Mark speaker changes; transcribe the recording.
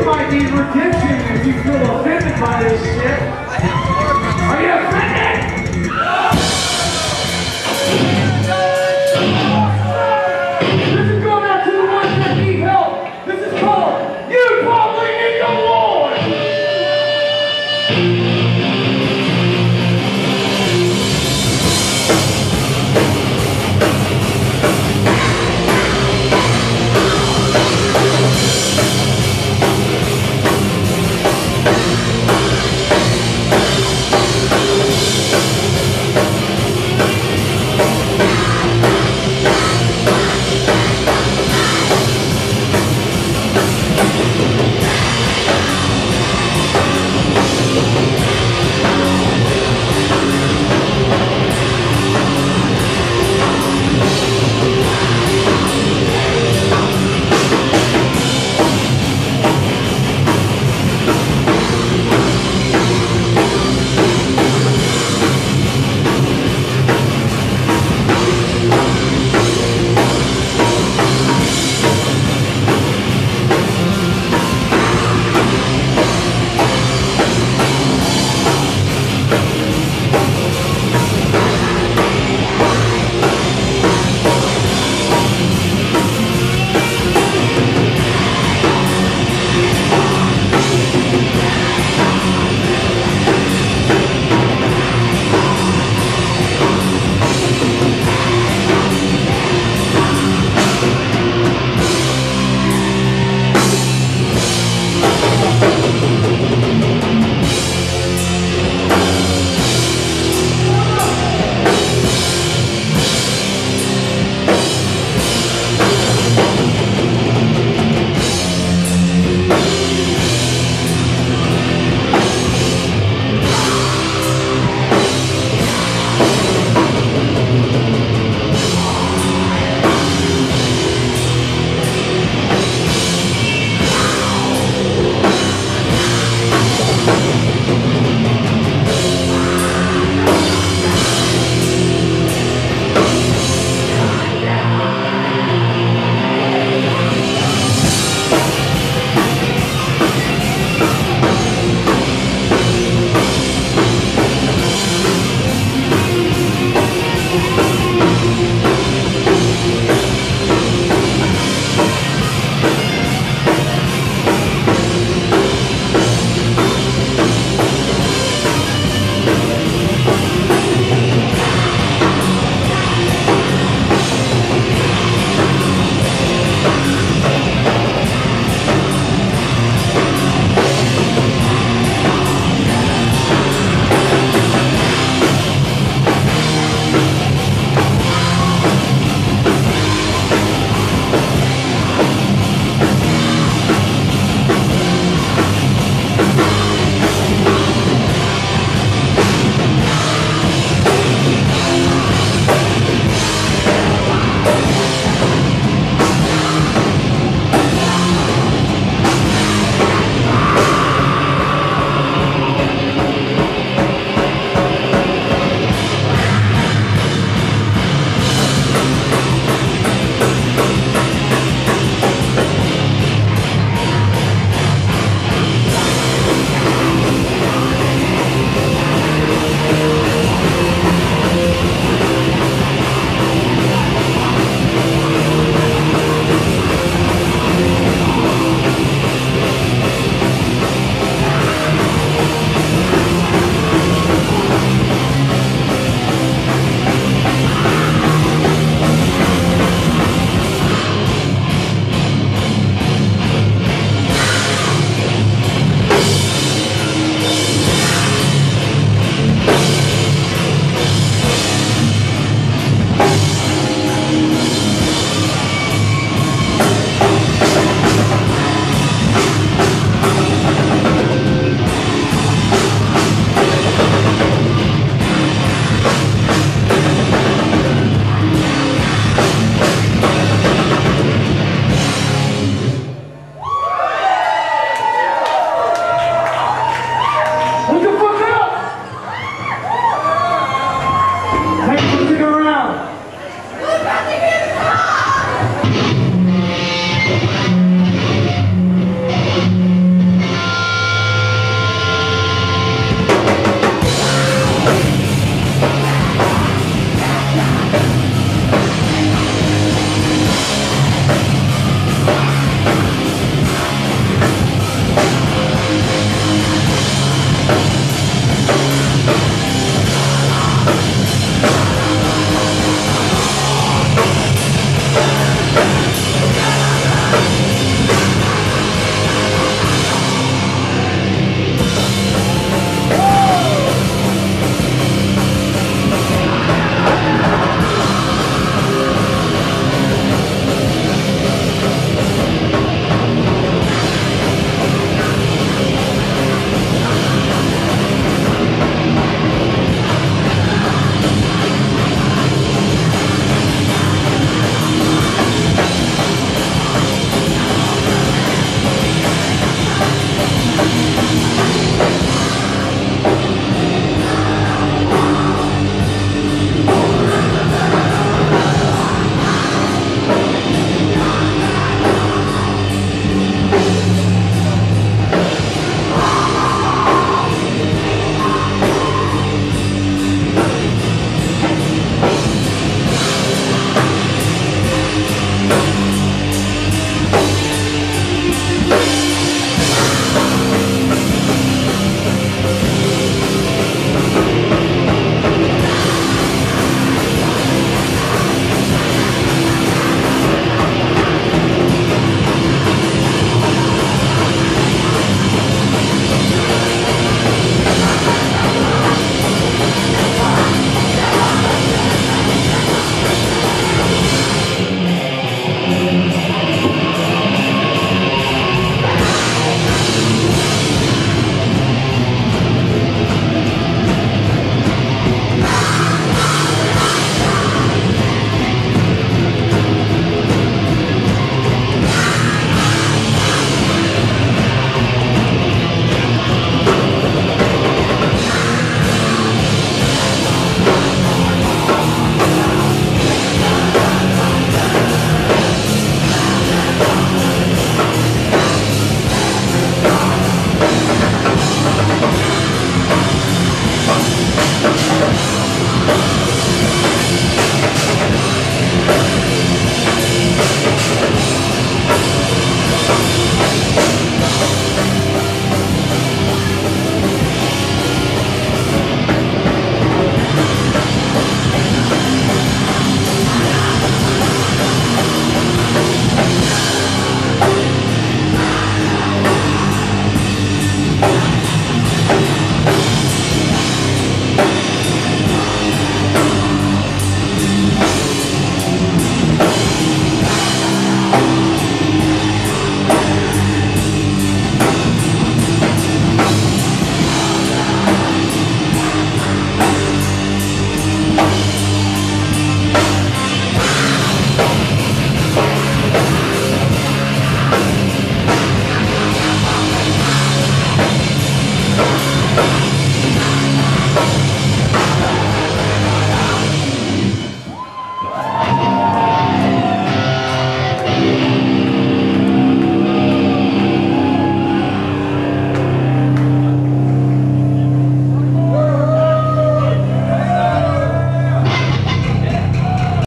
Speaker 1: you might need redemption if you feel offended by this shit. Are you offended? This is going out to the ones that need help. This is called You Probably Need.